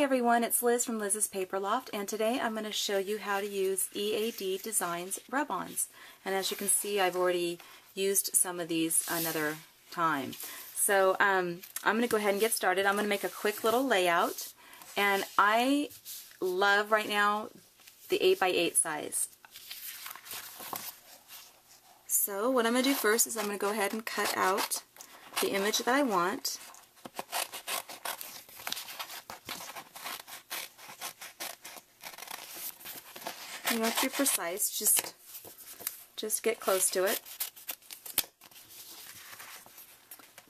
Everyone, it's Liz from Liz's Paper Loft and today I'm going to show you how to use EAD Designs rub-ons. And as you can see I've already used some of these another time. So um, I'm going to go ahead and get started. I'm going to make a quick little layout and I love right now the 8x8 size. So what I'm going to do first is I'm going to go ahead and cut out the image that I want. You don't have to be precise, just, just get close to it.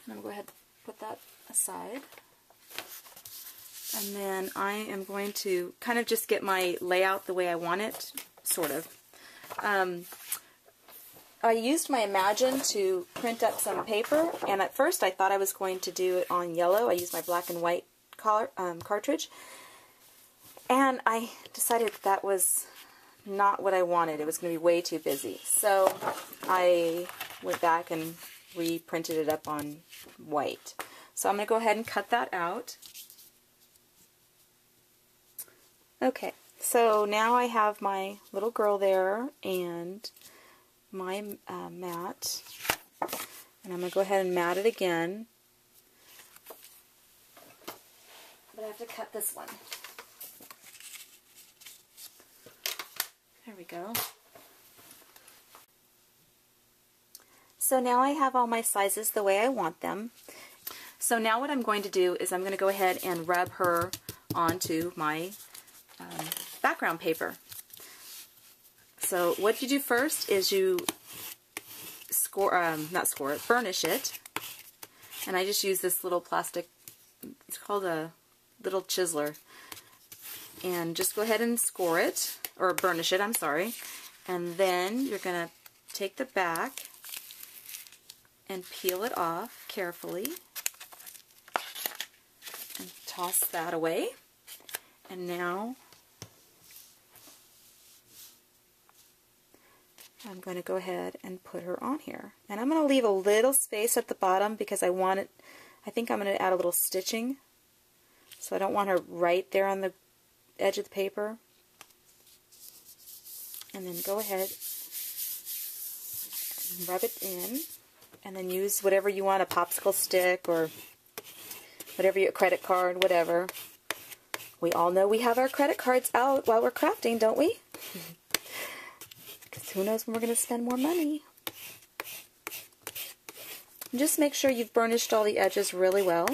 I'm going to go ahead and put that aside. And then I am going to kind of just get my layout the way I want it, sort of. Um, I used my Imagine to print up some paper, and at first I thought I was going to do it on yellow. I used my black and white color, um, cartridge, and I decided that was not what I wanted. It was going to be way too busy. So I went back and reprinted it up on white. So I'm going to go ahead and cut that out. Okay, so now I have my little girl there and my uh, mat. And I'm going to go ahead and mat it again. But I have to cut this one. There we go. So now I have all my sizes the way I want them. So now what I'm going to do is I'm going to go ahead and rub her onto my um, background paper. So what you do first is you score, um, not score it, burnish it. And I just use this little plastic, it's called a little chiseler. And just go ahead and score it or burnish it, I'm sorry. And then you're going to take the back and peel it off carefully and toss that away. And now I'm going to go ahead and put her on here. And I'm going to leave a little space at the bottom because I want it, I think I'm going to add a little stitching. So I don't want her right there on the edge of the paper and then go ahead and rub it in and then use whatever you want, a popsicle stick or whatever your credit card, whatever. We all know we have our credit cards out while we're crafting, don't we? Because who knows when we're going to spend more money. just make sure you've burnished all the edges really well.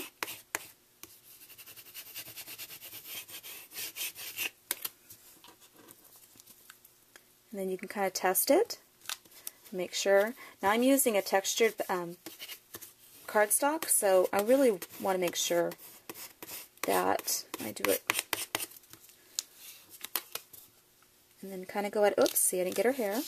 And then you can kind of test it. Make sure. Now I'm using a textured um, cardstock so I really want to make sure that I do it. And then kind of go at oops see I didn't get her hair.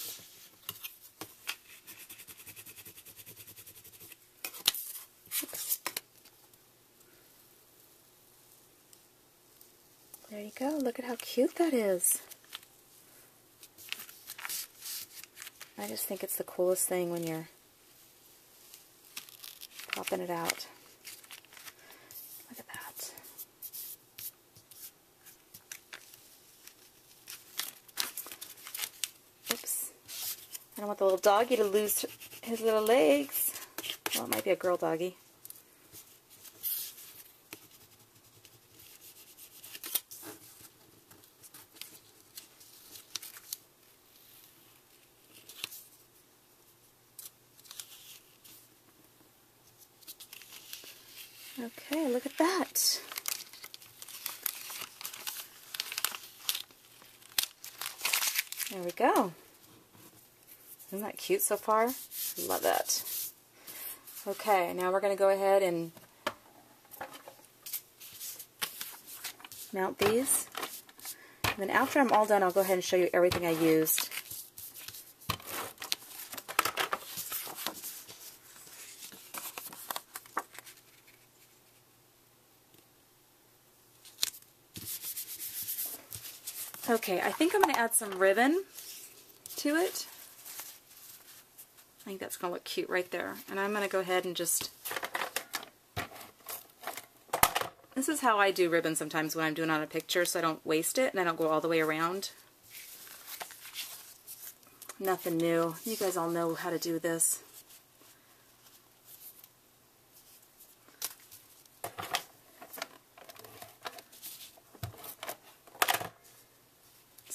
There you go. Look at how cute that is I just think it's the coolest thing when you're popping it out. Look at that. Oops. I don't want the little doggy to lose his little legs. Well, it might be a girl doggy. Okay, look at that. There we go. Isn't that cute so far? Love that. Okay, now we're going to go ahead and mount these. And then after I'm all done, I'll go ahead and show you everything I used. Okay, I think I'm going to add some ribbon to it. I think that's going to look cute right there. And I'm going to go ahead and just This is how I do ribbon sometimes when I'm doing on a picture so I don't waste it and I don't go all the way around. Nothing new. You guys all know how to do this.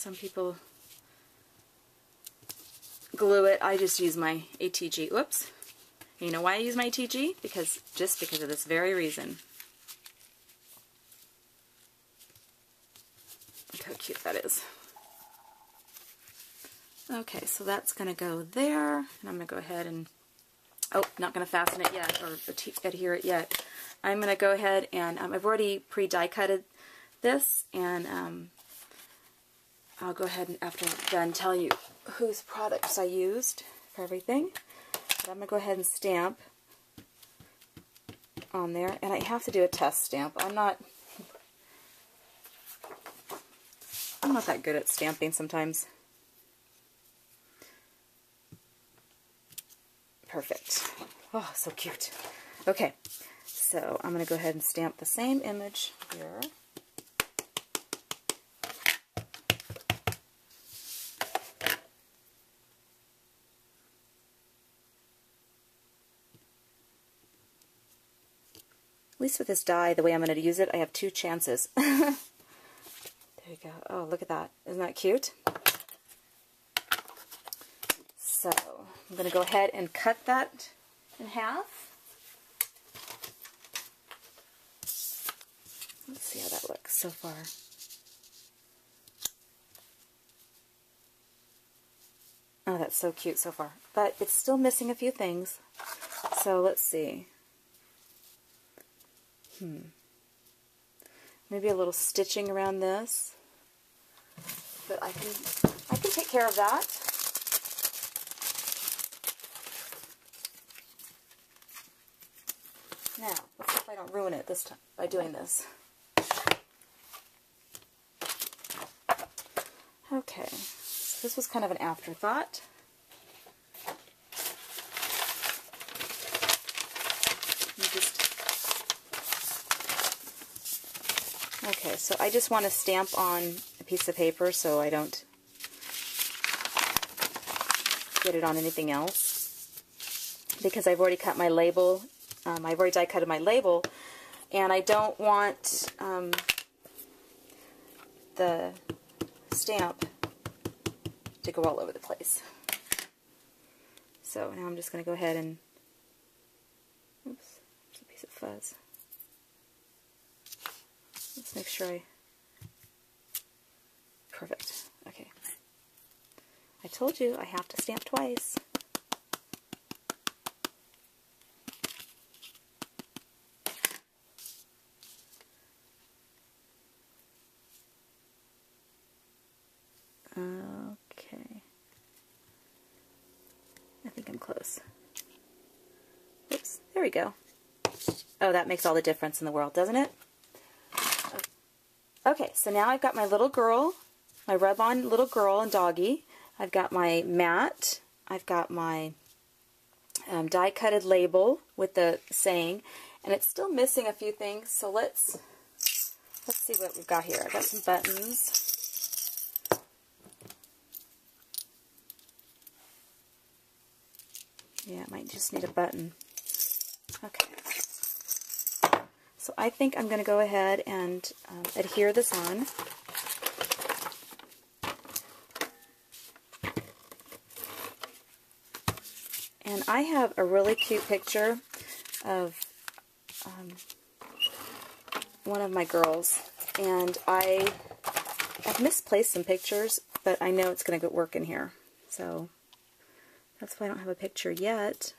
Some people glue it. I just use my ATG. Whoops. You know why I use my ATG? Because just because of this very reason. Look how cute that is. Okay, so that's going to go there, and I'm going to go ahead and, oh, not going to fasten it yet, or adhere it yet. I'm going to go ahead and, um, I've already pre-die cutted this, and um, I'll go ahead and after I'm done tell you whose products I used for everything. But I'm going to go ahead and stamp on there. And I have to do a test stamp. I'm not I'm not that good at stamping sometimes. Perfect. Oh, so cute. Okay, so I'm going to go ahead and stamp the same image here. Least with this die, the way I'm going to use it, I have two chances. there you go. Oh, look at that. Isn't that cute? So, I'm going to go ahead and cut that in half. Let's see how that looks so far. Oh, that's so cute so far. But it's still missing a few things. So let's see. Hmm. Maybe a little stitching around this. But I can I can take care of that. Now, let's see if I don't ruin it this time by doing this. Okay, so this was kind of an afterthought. Okay, so I just want to stamp on a piece of paper so I don't get it on anything else. Because I've already cut my label, um, I've already die cutted my label, and I don't want um, the stamp to go all over the place. So now I'm just going to go ahead and, oops, a piece of fuzz. Let's make sure I... Perfect. Okay. I told you I have to stamp twice. Okay. I think I'm close. Oops, there we go. Oh, that makes all the difference in the world, doesn't it? Okay, so now I've got my little girl, my rub-on little girl and doggy. I've got my mat. I've got my um, die-cutted label with the saying, and it's still missing a few things. So let's let's see what we've got here. I've got some buttons. Yeah, it might just need a button. Okay. So I think I'm going to go ahead and um, adhere this on. And I have a really cute picture of um, one of my girls. And I, I've misplaced some pictures, but I know it's going to work in here. So that's why I don't have a picture yet.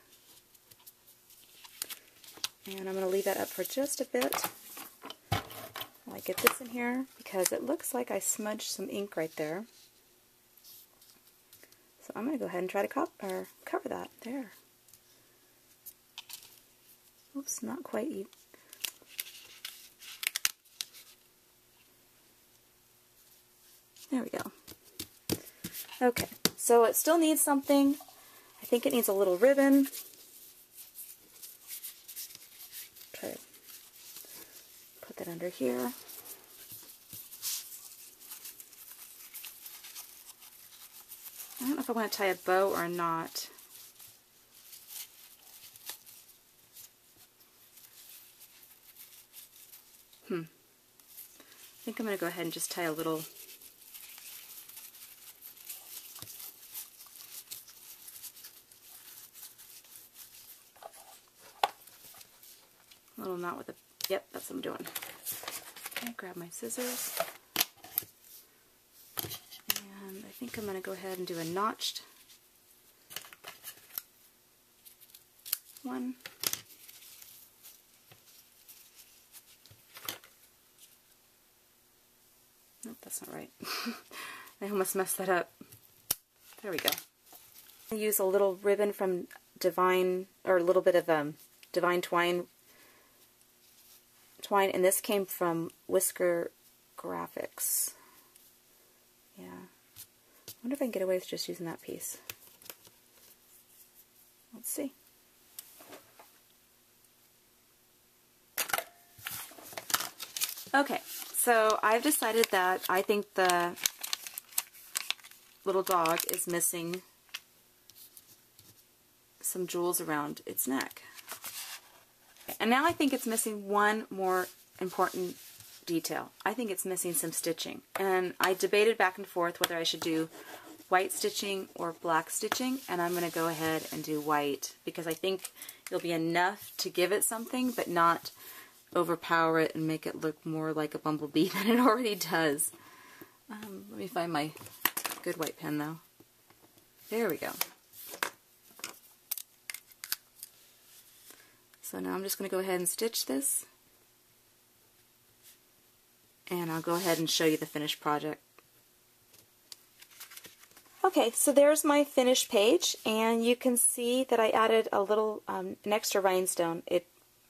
And I'm going to leave that up for just a bit while I get this in here because it looks like I smudged some ink right there. So I'm going to go ahead and try to co or cover that. There. Oops, not quite. E there we go. Okay, so it still needs something. I think it needs a little ribbon. put that under here. I don't know if I want to tie a bow or not. Hmm. I think I'm going to go ahead and just tie a little little knot with a, yep, that's what I'm doing. Okay, grab my scissors. And I think I'm going to go ahead and do a notched one. Nope, that's not right. I almost messed that up. There we go. Use a little ribbon from Divine, or a little bit of um, Divine Twine twine, and this came from Whisker Graphics. Yeah. I wonder if I can get away with just using that piece. Let's see. Okay, so I've decided that I think the little dog is missing some jewels around its neck. And now I think it's missing one more important detail. I think it's missing some stitching. And I debated back and forth whether I should do white stitching or black stitching, and I'm going to go ahead and do white because I think it'll be enough to give it something, but not overpower it and make it look more like a bumblebee than it already does. Um, let me find my good white pen though. There we go. So now I'm just going to go ahead and stitch this. And I'll go ahead and show you the finished project. Okay, so there's my finished page, and you can see that I added a little, um, an extra rhinestone. It,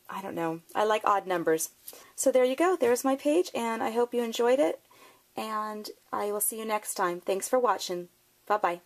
I don't know, I like odd numbers. So there you go, there's my page, and I hope you enjoyed it, and I will see you next time. Thanks for watching. Bye-bye.